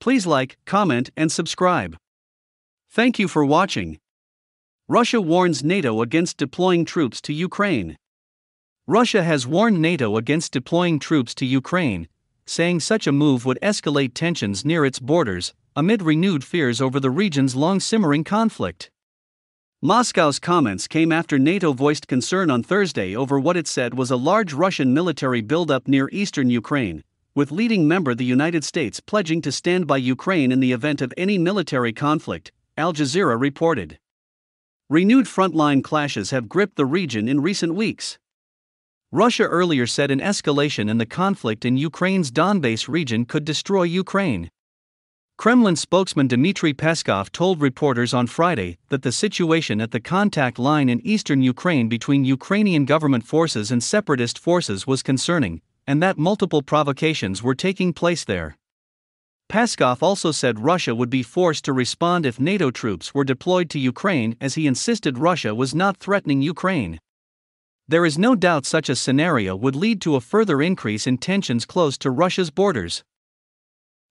Please like, comment, and subscribe. Thank you for watching. Russia warns NATO against deploying troops to Ukraine. Russia has warned NATO against deploying troops to Ukraine, saying such a move would escalate tensions near its borders, amid renewed fears over the region's long simmering conflict. Moscow's comments came after NATO voiced concern on Thursday over what it said was a large Russian military buildup near eastern Ukraine, with leading member the United States pledging to stand by Ukraine in the event of any military conflict, Al Jazeera reported. Renewed frontline clashes have gripped the region in recent weeks. Russia earlier said an escalation in the conflict in Ukraine's Donbass region could destroy Ukraine. Kremlin spokesman Dmitry Peskov told reporters on Friday that the situation at the contact line in eastern Ukraine between Ukrainian government forces and separatist forces was concerning, and that multiple provocations were taking place there. Peskov also said Russia would be forced to respond if NATO troops were deployed to Ukraine, as he insisted Russia was not threatening Ukraine. There is no doubt such a scenario would lead to a further increase in tensions close to Russia's borders.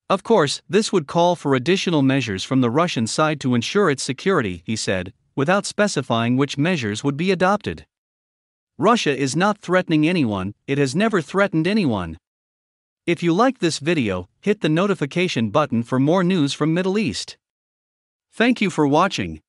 Of course, this would call for additional measures from the Russian side to ensure its security, he said, without specifying which measures would be adopted. Russia is not threatening anyone, it has never threatened anyone. If you like this video, hit the notification button for more news from Middle East. Thank you for watching.